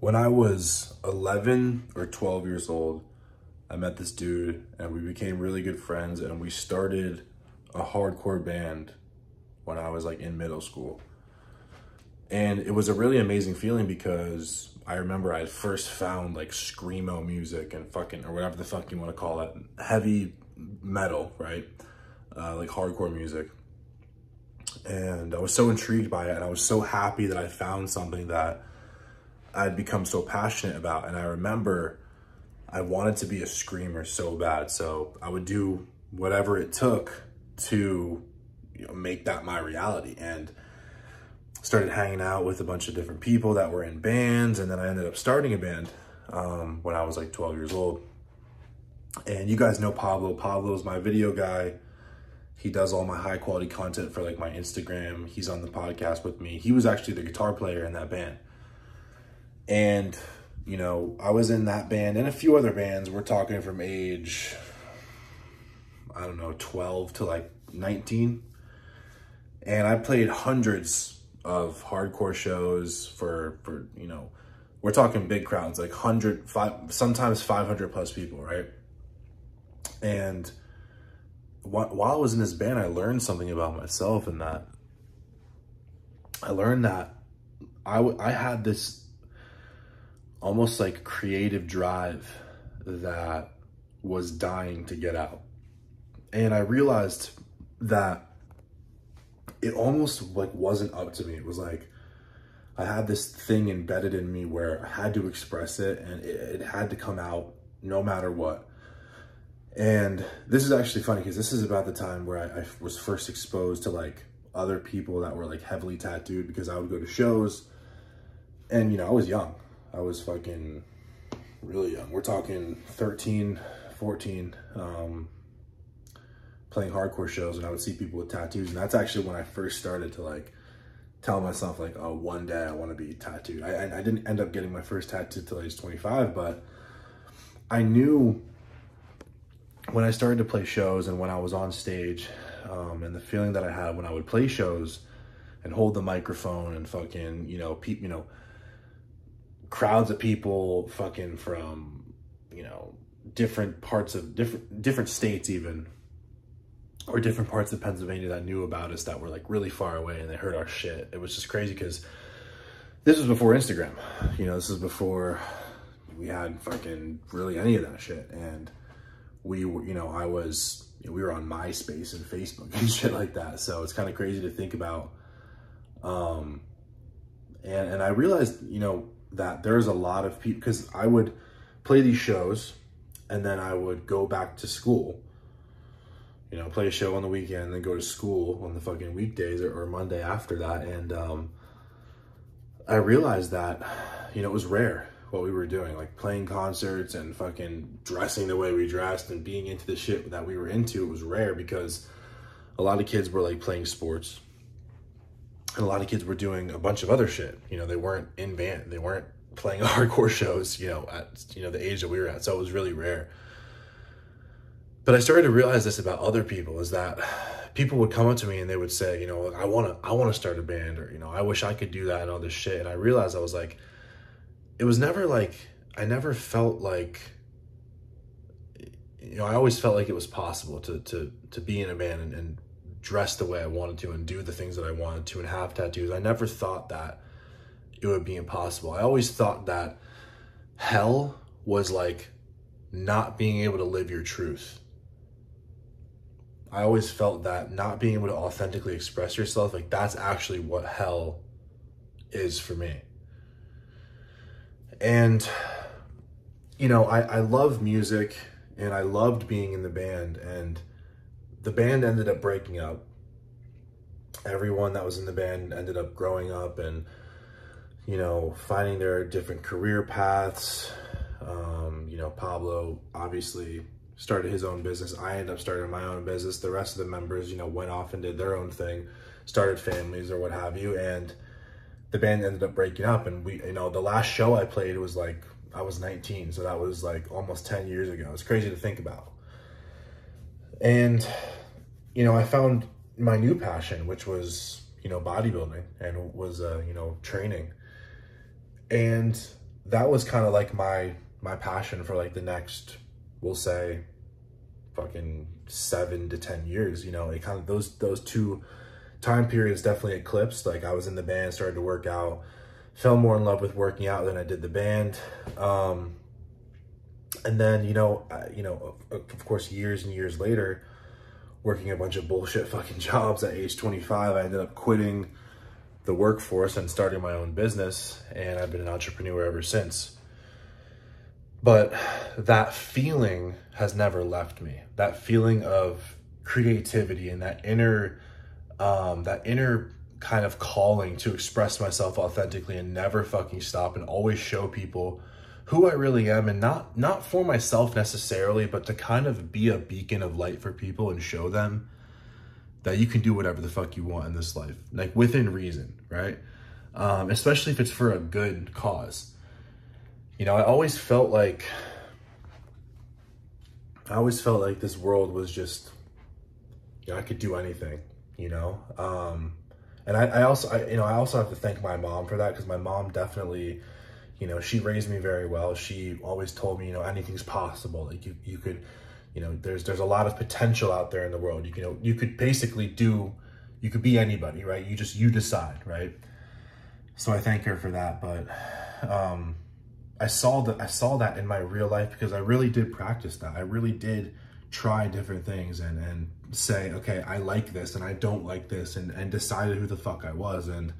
When I was 11 or 12 years old, I met this dude and we became really good friends and we started a hardcore band when I was like in middle school. And it was a really amazing feeling because I remember I first found like screamo music and fucking or whatever the fuck you want to call it, heavy metal, right? Uh, like hardcore music. And I was so intrigued by it and I was so happy that I found something that I'd become so passionate about. And I remember I wanted to be a screamer so bad. So I would do whatever it took to you know, make that my reality. And started hanging out with a bunch of different people that were in bands. And then I ended up starting a band um, when I was like 12 years old. And you guys know Pablo. Pablo's my video guy. He does all my high quality content for like my Instagram. He's on the podcast with me. He was actually the guitar player in that band. And, you know, I was in that band and a few other bands. We're talking from age, I don't know, 12 to like 19. And I played hundreds of hardcore shows for, for you know, we're talking big crowds, like 100, five, sometimes 500 plus people, right? And while I was in this band, I learned something about myself and that I learned that I, I had this almost like creative drive that was dying to get out. And I realized that it almost like wasn't up to me. It was like I had this thing embedded in me where I had to express it and it, it had to come out no matter what. And this is actually funny because this is about the time where I, I was first exposed to like other people that were like heavily tattooed because I would go to shows and you know, I was young. I was fucking really young. We're talking 13, 14, um, playing hardcore shows and I would see people with tattoos. And that's actually when I first started to like tell myself like, oh, one day I want to be tattooed. I, I, I didn't end up getting my first tattoo till I was 25, but I knew when I started to play shows and when I was on stage um, and the feeling that I had when I would play shows and hold the microphone and fucking, you know, peep, you know, crowds of people fucking from, you know, different parts of different, different states even, or different parts of Pennsylvania that knew about us that were like really far away and they heard our shit. It was just crazy because this was before Instagram, you know, this is before we had fucking really any of that shit. And we were, you know, I was, you know, we were on MySpace and Facebook and shit like that. So it's kind of crazy to think about. Um, and, and I realized, you know, that there's a lot of people, because I would play these shows and then I would go back to school, you know, play a show on the weekend and then go to school on the fucking weekdays or, or Monday after that. And um, I realized that, you know, it was rare what we were doing, like playing concerts and fucking dressing the way we dressed and being into the shit that we were into. It was rare because a lot of kids were like playing sports and a lot of kids were doing a bunch of other shit. You know, they weren't in band, they weren't playing hardcore shows, you know, at you know the age that we were at. So it was really rare. But I started to realize this about other people is that people would come up to me and they would say, you know, I want to I want to start a band or you know, I wish I could do that and all this shit. And I realized I was like it was never like I never felt like you know, I always felt like it was possible to to to be in a band and, and dress the way I wanted to and do the things that I wanted to and have tattoos. I never thought that it would be impossible. I always thought that hell was like not being able to live your truth. I always felt that not being able to authentically express yourself, like that's actually what hell is for me. And, you know, I, I love music and I loved being in the band and the band ended up breaking up. Everyone that was in the band ended up growing up and, you know, finding their different career paths. Um, you know, Pablo obviously started his own business. I ended up starting my own business. The rest of the members, you know, went off and did their own thing, started families or what have you. And the band ended up breaking up. And we, you know, the last show I played was like, I was 19. So that was like almost 10 years ago. It's crazy to think about. And, you know, I found my new passion, which was, you know, bodybuilding and was, uh, you know, training. And that was kind of like my my passion for like the next, we'll say, fucking seven to ten years. You know, it kind of those those two time periods definitely eclipsed. Like I was in the band, started to work out, fell more in love with working out than I did the band. Um, and then you know, I, you know, of, of course, years and years later, working a bunch of bullshit fucking jobs at age 25, I ended up quitting the workforce and starting my own business, and I've been an entrepreneur ever since. But that feeling has never left me. That feeling of creativity and that inner, um, that inner kind of calling to express myself authentically and never fucking stop and always show people who I really am and not not for myself necessarily, but to kind of be a beacon of light for people and show them that you can do whatever the fuck you want in this life, like within reason, right? Um, especially if it's for a good cause. You know, I always felt like I always felt like this world was just, you know, I could do anything, you know. Um, and I, I also, I, you know, I also have to thank my mom for that because my mom definitely you know, she raised me very well. She always told me, you know, anything's possible. Like you, you could, you know, there's there's a lot of potential out there in the world. You, you know, you could basically do, you could be anybody, right? You just you decide, right? So I thank her for that. But um, I saw that I saw that in my real life because I really did practice that. I really did try different things and and say, okay, I like this and I don't like this, and and decided who the fuck I was and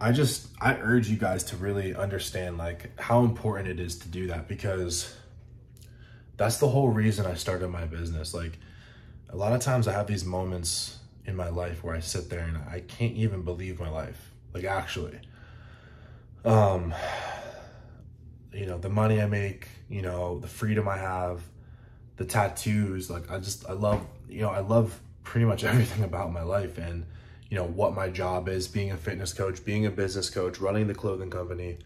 I just I urge you guys to really understand like how important it is to do that because that's the whole reason I started my business. Like a lot of times I have these moments in my life where I sit there and I can't even believe my life. Like actually. Um you know, the money I make, you know, the freedom I have, the tattoos, like I just I love, you know, I love pretty much everything about my life and you know, what my job is, being a fitness coach, being a business coach, running the clothing company.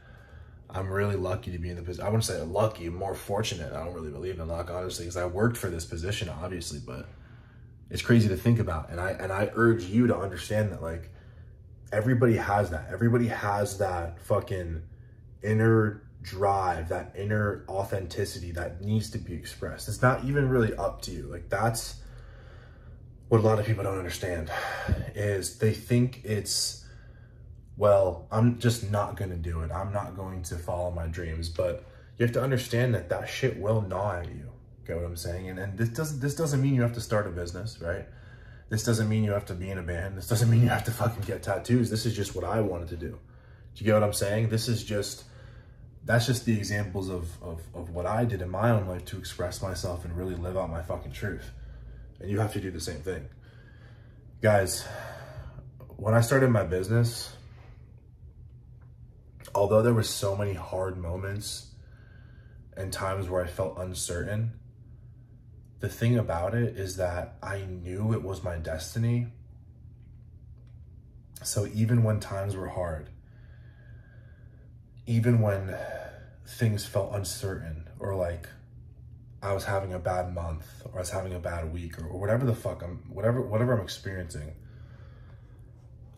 I'm really lucky to be in the position. I wouldn't say lucky, more fortunate. I don't really believe in luck, honestly, because I worked for this position, obviously, but it's crazy to think about. And I and I urge you to understand that like everybody has that. Everybody has that fucking inner drive, that inner authenticity that needs to be expressed. It's not even really up to you. Like that's what a lot of people don't understand is they think it's, well, I'm just not going to do it. I'm not going to follow my dreams. But you have to understand that that shit will gnaw at you. Get what I'm saying? And, and this doesn't, this doesn't mean you have to start a business, right? This doesn't mean you have to be in a band. This doesn't mean you have to fucking get tattoos. This is just what I wanted to do. Do you get what I'm saying? This is just, that's just the examples of, of, of what I did in my own life to express myself and really live out my fucking truth and you have to do the same thing. Guys, when I started my business, although there were so many hard moments and times where I felt uncertain, the thing about it is that I knew it was my destiny. So even when times were hard, even when things felt uncertain or like I was having a bad month or I was having a bad week or, or whatever the fuck I'm whatever whatever I'm experiencing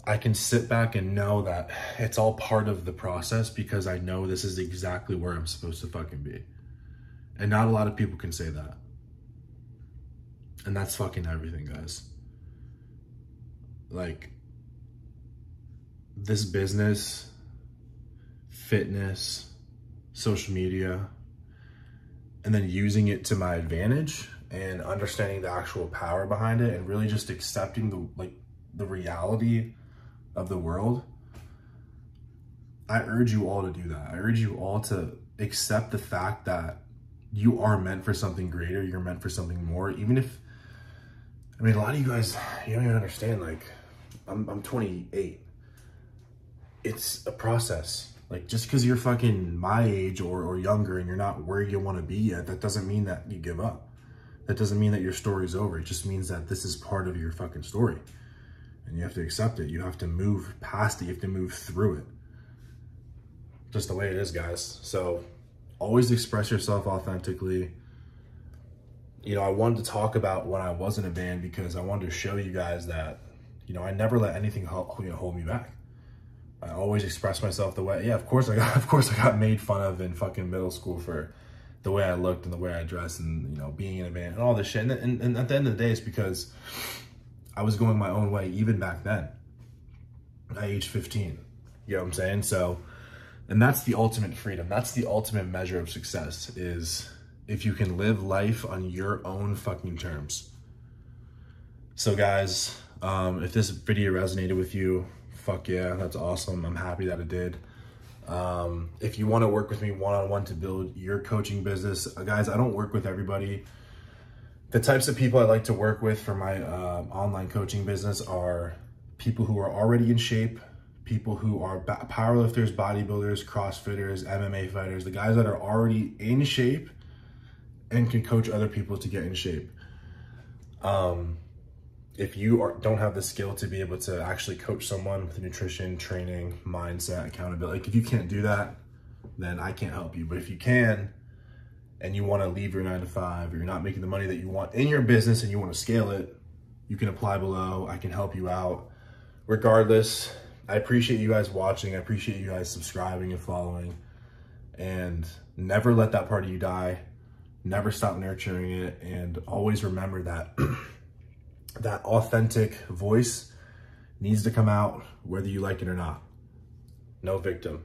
I can sit back and know that it's all part of the process because I know this is exactly where I'm supposed to fucking be. And not a lot of people can say that. And that's fucking everything, guys. Like, this business, fitness, social media, and then using it to my advantage and understanding the actual power behind it and really just accepting the like the reality of the world i urge you all to do that. I urge you all to accept the fact that you are meant for something greater you're meant for something more even if i mean a lot of you guys you don't even understand like i'm, I'm 28 it's a process like just because you're fucking my age or, or younger and you're not where you want to be yet, that doesn't mean that you give up. That doesn't mean that your story's over. It just means that this is part of your fucking story. And you have to accept it. You have to move past it. You have to move through it. Just the way it is, guys. So always express yourself authentically. You know, I wanted to talk about when I was in a band because I wanted to show you guys that, you know, I never let anything hold, you know, hold me back I always express myself the way, yeah, of course I got, of course I got made fun of in fucking middle school for the way I looked and the way I dressed and, you know, being in a band and all this shit. And, and, and at the end of the day, it's because I was going my own way even back then at age 15. You know what I'm saying? So, and that's the ultimate freedom. That's the ultimate measure of success is if you can live life on your own fucking terms. So guys, um, if this video resonated with you, fuck yeah, that's awesome. I'm happy that it did. Um, if you want to work with me one-on-one to build your coaching business, uh, guys, I don't work with everybody. The types of people I like to work with for my uh, online coaching business are people who are already in shape, people who are powerlifters, bodybuilders, crossfitters, MMA fighters, the guys that are already in shape and can coach other people to get in shape. Um, if you are, don't have the skill to be able to actually coach someone with nutrition, training, mindset, accountability, like if you can't do that, then I can't help you. But if you can, and you want to leave your nine to five, or you're not making the money that you want in your business and you want to scale it, you can apply below. I can help you out. Regardless, I appreciate you guys watching. I appreciate you guys subscribing and following. And never let that part of you die. Never stop nurturing it. And always remember that that authentic voice needs to come out whether you like it or not. No victim.